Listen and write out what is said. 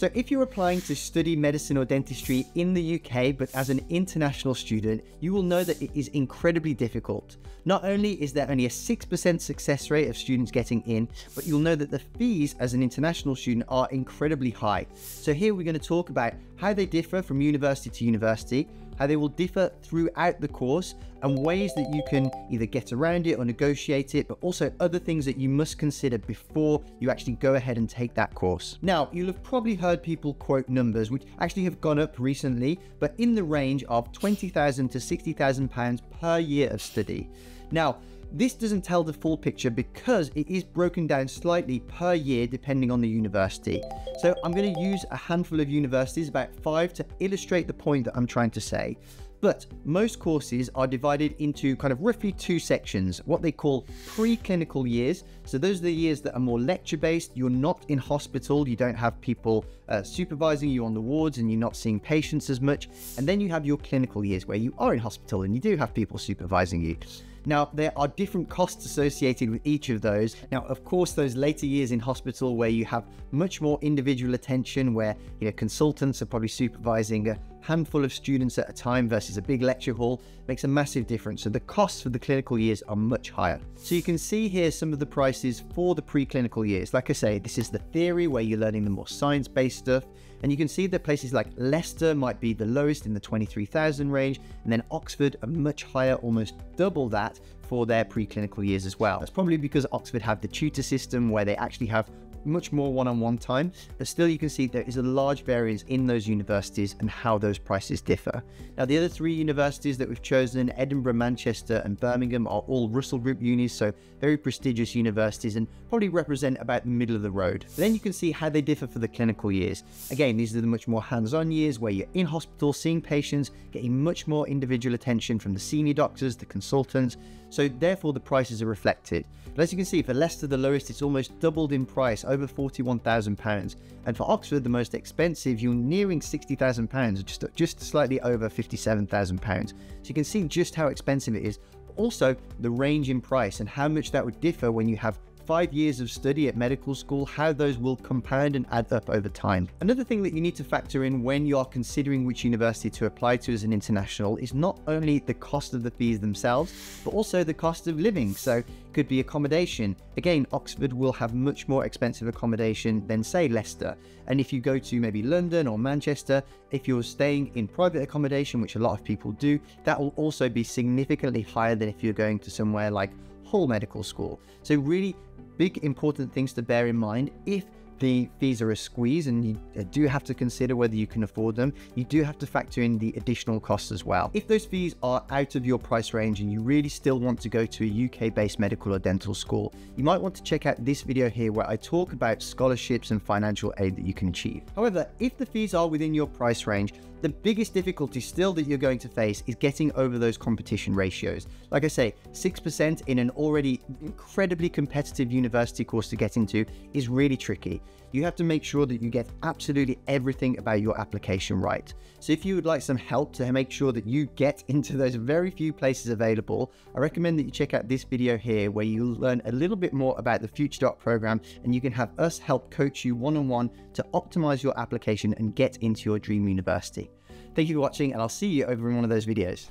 So if you're applying to study medicine or dentistry in the UK, but as an international student, you will know that it is incredibly difficult. Not only is there only a 6% success rate of students getting in, but you'll know that the fees as an international student are incredibly high. So here we're going to talk about how they differ from university to university, how they will differ throughout the course, and ways that you can either get around it or negotiate it, but also other things that you must consider before you actually go ahead and take that course. Now, you'll have probably heard people quote numbers which actually have gone up recently, but in the range of 20,000 to 60,000 pounds per year of study. Now, this doesn't tell the full picture because it is broken down slightly per year depending on the university. So I'm going to use a handful of universities, about five, to illustrate the point that I'm trying to say. But most courses are divided into kind of roughly two sections, what they call preclinical years. So those are the years that are more lecture based. You're not in hospital, you don't have people uh, supervising you on the wards, and you're not seeing patients as much. And then you have your clinical years where you are in hospital and you do have people supervising you. Now, there are different costs associated with each of those. Now, of course, those later years in hospital where you have much more individual attention, where you know consultants are probably supervising a handful of students at a time versus a big lecture hall makes a massive difference. So the costs for the clinical years are much higher. So you can see here some of the prices for the preclinical years. Like I say, this is the theory where you're learning the more science-based stuff. And you can see that places like Leicester might be the lowest in the 23,000 range, and then Oxford are much higher, almost double that for their preclinical years as well. That's probably because Oxford have the tutor system where they actually have much more one-on-one time, but still you can see there is a large variance in those universities and how those prices differ. Now the other three universities that we've chosen, Edinburgh, Manchester and Birmingham are all Russell Group unis, so very prestigious universities and probably represent about the middle of the road. But then you can see how they differ for the clinical years. Again, these are the much more hands-on years where you're in hospital seeing patients, getting much more individual attention from the senior doctors, the consultants, so therefore the prices are reflected. But as you can see, for Leicester the lowest, it's almost doubled in price, over £41,000. And for Oxford, the most expensive, you're nearing £60,000, just, just slightly over £57,000. So you can see just how expensive it is. also, the range in price and how much that would differ when you have five years of study at medical school, how those will compound and add up over time. Another thing that you need to factor in when you are considering which university to apply to as an international is not only the cost of the fees themselves, but also the cost of living. So it could be accommodation. Again, Oxford will have much more expensive accommodation than say Leicester. And if you go to maybe London or Manchester, if you're staying in private accommodation, which a lot of people do, that will also be significantly higher than if you're going to somewhere like Hull Medical School. So really big important things to bear in mind if the fees are a squeeze and you uh, do have to consider whether you can afford them. You do have to factor in the additional costs as well. If those fees are out of your price range and you really still want to go to a UK based medical or dental school, you might want to check out this video here where I talk about scholarships and financial aid that you can achieve. However, if the fees are within your price range, the biggest difficulty still that you're going to face is getting over those competition ratios. Like I say, 6% in an already incredibly competitive university course to get into is really tricky. You have to make sure that you get absolutely everything about your application right. So if you would like some help to make sure that you get into those very few places available, I recommend that you check out this video here where you'll learn a little bit more about the Future Doc program and you can have us help coach you one-on-one -on -one to optimize your application and get into your dream university. Thank you for watching and I'll see you over in one of those videos.